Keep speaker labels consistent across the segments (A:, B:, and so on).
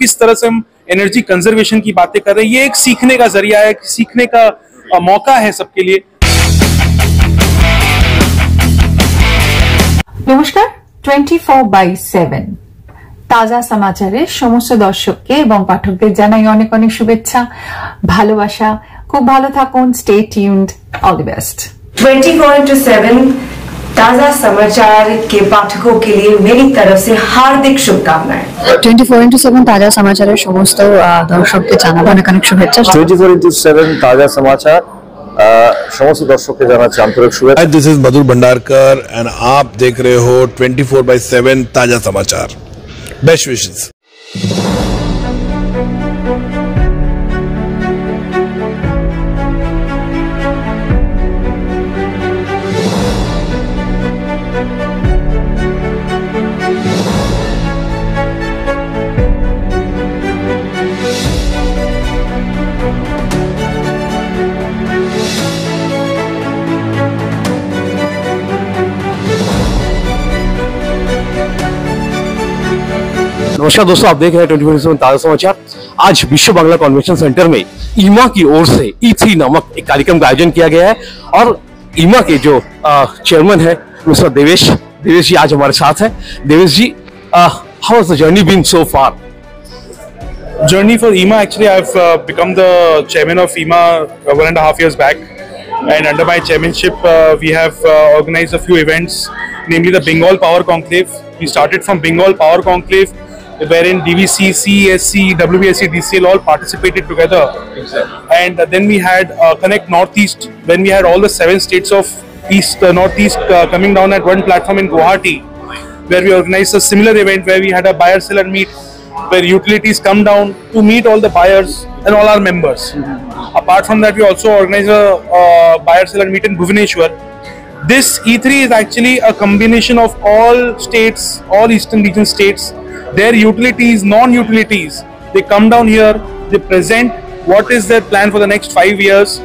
A: किस तरह से हम एनर्जी कंजर्वेशन की बातें कर रहे हैं ये एक सीखने का जरिया है सीखने का अ, मौका है सबके लिए
B: নমস্কার টোয়েন্টি ফোর বাই সেভেন তাজা সমাচারের সমস্ত দর্শককে এবং পাঠকদের জানাই অনেক অনেক শুভেচ্ছা ভালোবাসা খুব ভালো থাকুন stay tuned all the best
C: 24 into seven ताजा समाचार के पाठकों के लिए मेरी तरफ से हार्दिक शुभकामनाएं
D: টোয়েন্টি ফোর ইন্টু সেভেন তাজা সমাচারের সমস্ত আহ, দর্শকদের জানাবো অনেক অনেক শুভেচ্ছা
E: টোয়েন্টি ফোর ইন্টু সেভেন তাজা সমাচার আহ, সমস্ত দর্শককে জানাচ্ছি আন্তরিক শুভেচ্ছা
F: Hi, this is Madhur Bhandarkar and आप देख रहे हो 24 by 7 ताजा समाचार बेस्ट विशेष
G: नमस्कार दोस्तों, आप देख रहे हैं ट्वेंटी फोर ताज़ा समाचार। आज विश्व बांग्ला कॉन्वेंशन सेंटर में ईमा की ओर से e ई नामक एक कार्यक्रम का आयोजन किया गया है और ईमा के जो चेयरमैन है, मिस्टर देवेश देवेश जी आज हमारे साथ है। Devesh ji how is the journey been so far
A: journey for EIMA actually I become the chairman of EIMA one and half years back and under my chairmanship we have organize a few events namely the bengal power conclave. We started from bengal power conclave wherein DVC, CESC, WBSC, DCL all participated together. And then we had uh, Connect Northeast, when we had all the seven states of East, uh, Northeast uh, coming down at one platform in Guwahati, where we organized a similar event where we had a buyer seller meet where utilities come down to meet all the buyers and all our members. Apart from that, we also organized a uh, buyer seller meet in Bhubaneswar. This E3 is actually a combination of all states, all eastern region states, their utilities, non-utilities. They come down here, they present what is their plan for the next five years,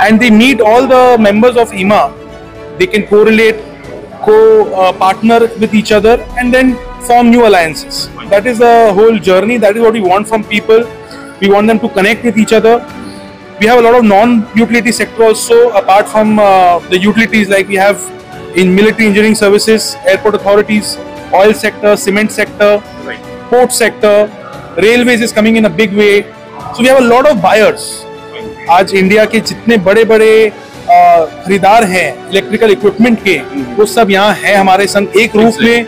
A: and they meet all the members of EMA. They can correlate, co-partner with each other, and then form new alliances. That is the whole journey. That is what we want from people. We want them to connect with each other. We have a lot of non-utility sector also, apart from uh, the utilities like we have in military engineering services, airport authorities, oil sector, cement sector, port sector, railways is coming in a big way. So we have a lot of buyers. आज India के जितने बड़े बड़े खरीदार हैं electrical equipment के वो सब यहाँ है हमारे संग एक रूफ में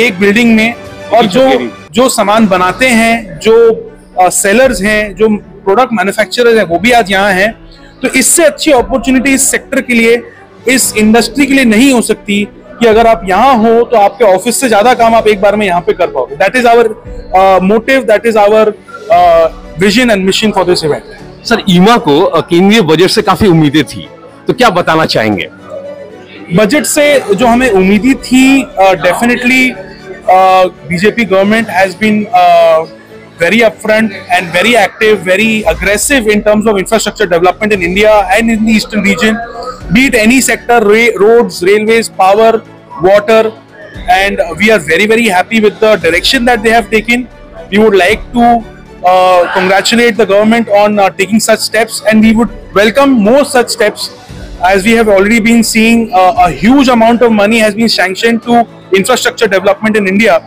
A: एक बिल्डिंग में। और जो जो सामान बनाते हैं जो सेलर्स हैं जो प्रोडक्ट मैन्युफैक्चरर्स हैं वो भी आज यहाँ हैं। तो इससे अच्छी अपॉर्चुनिटी इस सेक्टर के लिए इस इंडस्ट्री के लिए नहीं हो सकती। कि अगर आप यहाँ हो तो आपके ऑफ़िस से ज़्यादा काम आप एक बार में यहाँ पे कर पाओगे। That is our motive that is our vision and mission for this event
G: sir EIMA को केंद्रीय बजट से काफ़ी उम्मीदें थी तो क्या बताना चाहेंगे?
A: बजट से जो हमें उम्मीदी थी definitely BJP government has been very upfront and very active, very aggressive in terms of infrastructure development in India and in the eastern region, be it any sector, ra- roads, railways, power, water, and we are very very happy with the direction that they have taken. We would like to uh, congratulate the government on uh, taking such steps, and we would welcome more such steps as we have already been seeing uh, a huge amount of money has been sanctioned to infrastructure development in India,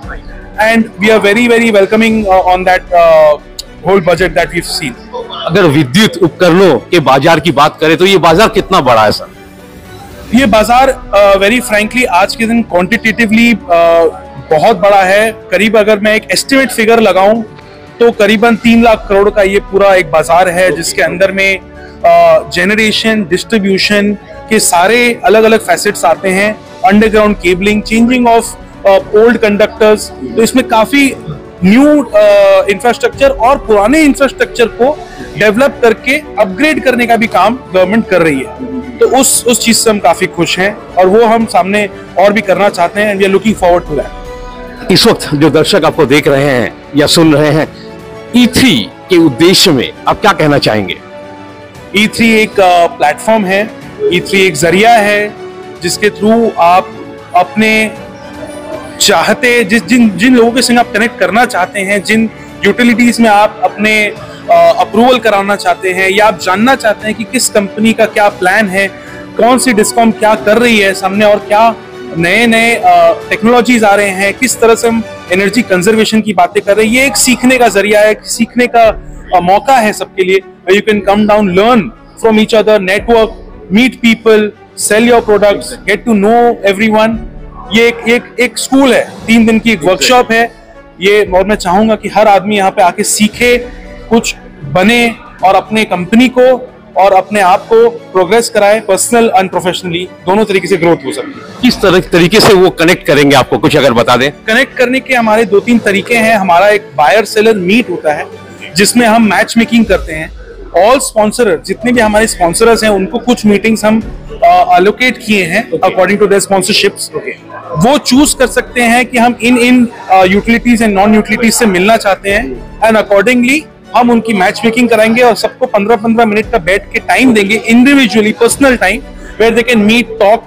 A: and we are very very welcoming uh, on that uh, whole budget that we've seen.
G: अगर विद्युत उपकरणों के बाज़ार की बात करें तो ये बाज़ार कितना बड़ा है सर?
A: ये बाज़ार वेरी फ्रैंकली आज के दिन क्वांटिटेटिवली बहुत बड़ा है। करीब अगर मैं एक एस्टिमेट फिगर लगाऊँ तो करीबन तीन लाख करोड़ का ये पूरा एक बाज़ार है जिसके अंदर में जनरेशन डिस्ट्रीब्यूशन के सारे अलग अलग फैसेट्स आते हैं। Underground cabling changing of old conductors तो इसमें काफ़ी न्यू इंफ्रास्ट्रक्चर और पुराने इंफ्रास्ट्रक्चर को डेवलप करके अपग्रेड करने का भी काम गवर्नमेंट कर रही है। तो उस उस चीज़ से हम काफ़ी खुश हैं और वो हम सामने और भी करना चाहते हैं and we are looking forward to that
G: इस वक्त जो दर्शक आपको देख रहे हैं या सुन रहे हैं ई थ्री के उद्देश्य में आप क्या कहना चाहेंगे?
A: ई थ्री एक प्लेटफॉर्म है ई थ्री एक ज़रिया है जिसके थ्रू आप अपने चाहते जिस जिन जिन लोगों के संग आप कनेक्ट करना चाहते हैं, जिन यूटिलिटीज में आप अपने अप्रूवल कराना चाहते हैं, या आप जानना चाहते हैं कि किस कंपनी का क्या प्लान है, कौन सी डिस्कॉम क्या कर रही है सामने और क्या नए नए टेक्नोलॉजीज़ आ रहे हैं, किस तरह से हम एनर्जी कंजर्वेशन की बातें कर रहे हैं, ये एक सीखने का ज़रिया है सीखने का मौका है सबके लिए you can come down learn from each other network meet people sell your products get to know everyone ये एक एक एक स्कूल है। तीन दिन की एक वर्कशॉप है। ये और मैं चाहूँगा कि हर आदमी यहाँ पे आके सीखे कुछ बने और अपने कंपनी को और अपने आप को प्रोग्रेस कराए पर्सनल एंड प्रोफेशनली दोनों तरीके से ग्रोथ हो सकती है।
G: किस तरह तरीके से वो कनेक्ट करेंगे आपको? कुछ अगर बता दें।
A: कनेक्ट करने के हमारे दो तीन तरीके हैं। हमारा एक बायर सेलर मीट होता है जिसमें हम मैच मेकिंग करते हैं। ऑल स्पॉन्सर जितने भी हमारे स्पॉन्सर्स हैं उनको कुछ मीटिंग्स हम अलोकेट किए हैं अकॉर्डिंग टू देयर स्पॉन्सरशिप्स वो चूज़ कर सकते हैं कि हम इन इन यूटिलिटीज एंड नॉन यूटिलिटीज से मिलना चाहते हैं। एंड अकॉर्डिंगली हम उनकी मैच मेकिंग कराएँगे और सबको 15-15 मिनट का बैठ के टाइम देंगे individually personal time where they can meet talk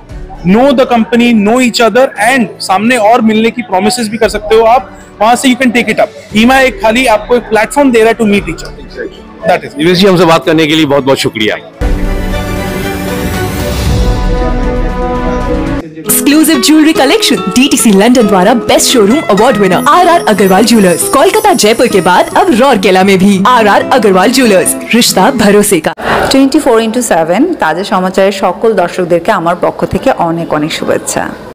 A: know the company know each other and सामने और मिलने की प्रोमिस भी कर सकते हो आप। वहाँ से you can take it up ईमा एक खाली आपको एक प्लेटफॉर्म दे रहा है to meet each other that
G: is जी, हमसे बात करने के लिए बहुत बहुत शुक्रिया।
H: exclusive jewellery collection DTC London द्वारा best showroom award winner R R Agarwal jewellers Kolkata Jaipur के बाद अब रौरकेला में भी आर आर अग्रवाल ज्वेलर्स रिश्ता भरोसे का
I: টোয়েন্টি ফোর ইন্টু সেভেন তাজা সমাচারের সকল দর্শকদেরকে আমার পক্ষ থেকে অনেক অনেক শুভেচ্ছা